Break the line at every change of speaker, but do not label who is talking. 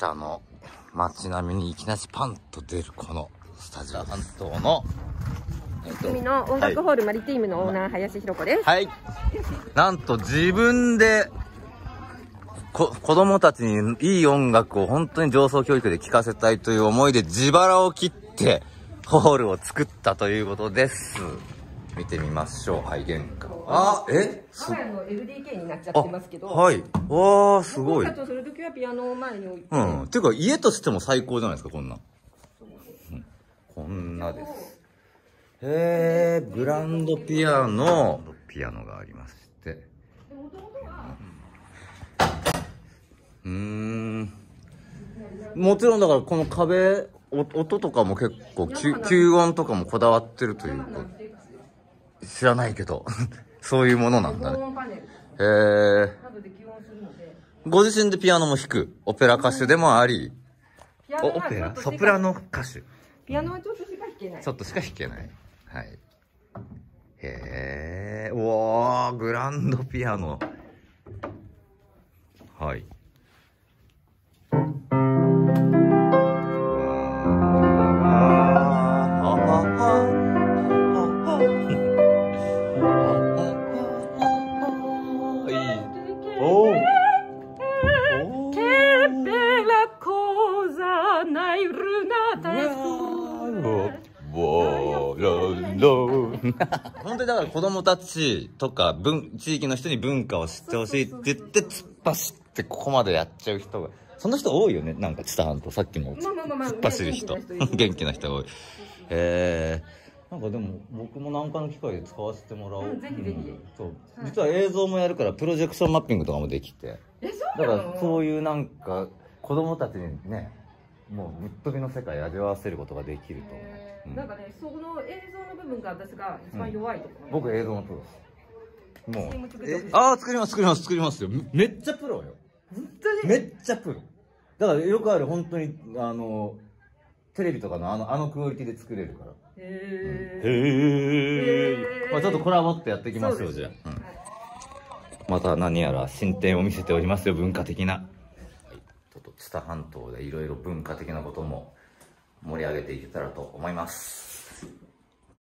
北の街並みにいきなりパンと出るこのスタジオ半島の、えっと
海の音楽ホールマリティームのオーナー林弘子です。
はい。なんと自分で、こ、子供たちにいい音楽を本当に上層教育で聴かせたいという思いで自腹を切ってホールを作ったということです。見てみましょう。はい、玄関。あ、え？す
我が家の LDK になっちゃってますけど、
はい。わー、すごい
するときはピアノを前に置いて、
うん。ていうか、家としても最高じゃないですか、こんなん。うんこんなです。へー、グランドピアノ、ピアノがありまして。うーん。もちろんだからこの壁、お音とかも結構、吸吸音とかもこだわってるというか、知らないけど、そういうものなんだね。へー。
などで吸音するので、
ご自身でピアノも弾く、オペラ歌手でもあり、オペラ？ソプラノ歌手？
ピアノはちょっとしか弾けない
ち。ょっとしか弾けない？はい。へえ、うわー、グランドピアノ。はい。本当にだから子供たちとか文地域の人に文化を知ってほしいって言って突っ走ってここまでやっちゃう人がそんな人多いよね。なんか知多半島さっきも。突っ走る人
元気な人
が多いへえなんかでも僕も何かの機会で使わせてもらおう、
うん。ぜひぜひ
うんそう実は映像もやるからプロジェクションマッピングとかもできて
え、そう
だからそういうなんか子供たちにねもうぶっ飛びの世界味わわせることができると思う、うん
なんかね、その映像の部分が私が一番弱いところ、
僕映像のプロです。もう。ああ作ります作ります作りますよ。めめっちゃプロよ。
本当に？
めっちゃプロ。だからよくある本当にあのテレビとかのあのあのクオリティで作れるから。
へ
へ
ー。
え、まあ、ちょっとコラボってやっていきますよじゃあ、うん。また何やら進展を見せておりますよ文化的な、と知多半島でいろいろ文化的なことも盛り上げていけたらと思います。